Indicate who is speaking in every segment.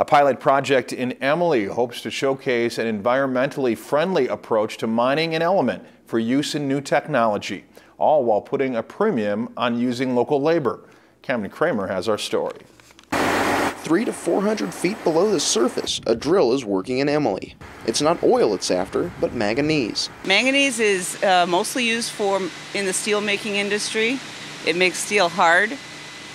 Speaker 1: A pilot project in Emily hopes to showcase an environmentally friendly approach to mining an element for use in new technology, all while putting a premium on using local labor. Cameron Kramer has our story.
Speaker 2: Three to 400 feet below the surface, a drill is working in Emily. It's not oil it's after, but manganese.
Speaker 3: Manganese is uh, mostly used for in the steel making industry. It makes steel hard.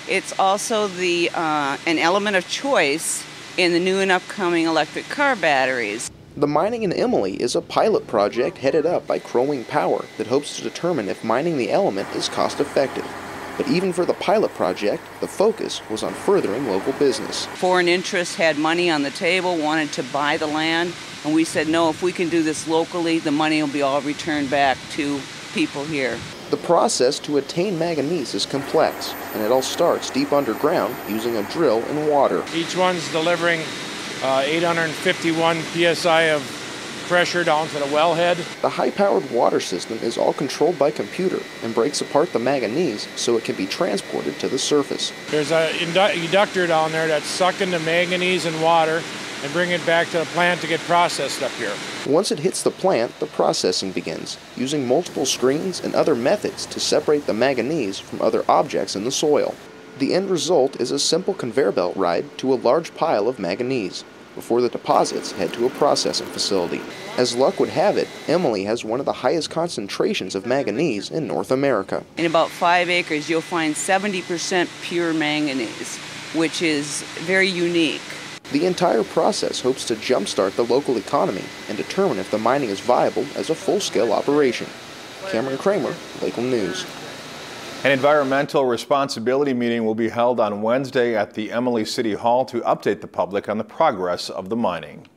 Speaker 3: It's also the uh, an element of choice in the new and upcoming electric car batteries.
Speaker 2: The mining in Emily is a pilot project headed up by Crow Wing Power that hopes to determine if mining the element is cost effective. But even for the pilot project, the focus was on furthering local business.
Speaker 3: Foreign interests had money on the table, wanted to buy the land, and we said, no, if we can do this locally, the money will be all returned back to people here.
Speaker 2: The process to attain manganese is complex, and it all starts deep underground using a drill and water.
Speaker 4: Each one's delivering uh, 851 psi of pressure down to the wellhead.
Speaker 2: The high-powered water system is all controlled by computer and breaks apart the manganese so it can be transported to the surface.
Speaker 4: There's a inductor down there that's sucking the manganese and water and bring it back to the plant to get processed up here.
Speaker 2: Once it hits the plant, the processing begins, using multiple screens and other methods to separate the manganese from other objects in the soil. The end result is a simple conveyor belt ride to a large pile of manganese before the deposits head to a processing facility. As luck would have it, Emily has one of the highest concentrations of manganese in North America.
Speaker 3: In about five acres, you'll find 70% pure manganese, which is very unique.
Speaker 2: The entire process hopes to jumpstart the local economy and determine if the mining is viable as a full-scale operation. Cameron Kramer, Lakeland News.
Speaker 1: An environmental responsibility meeting will be held on Wednesday at the Emily City Hall to update the public on the progress of the mining.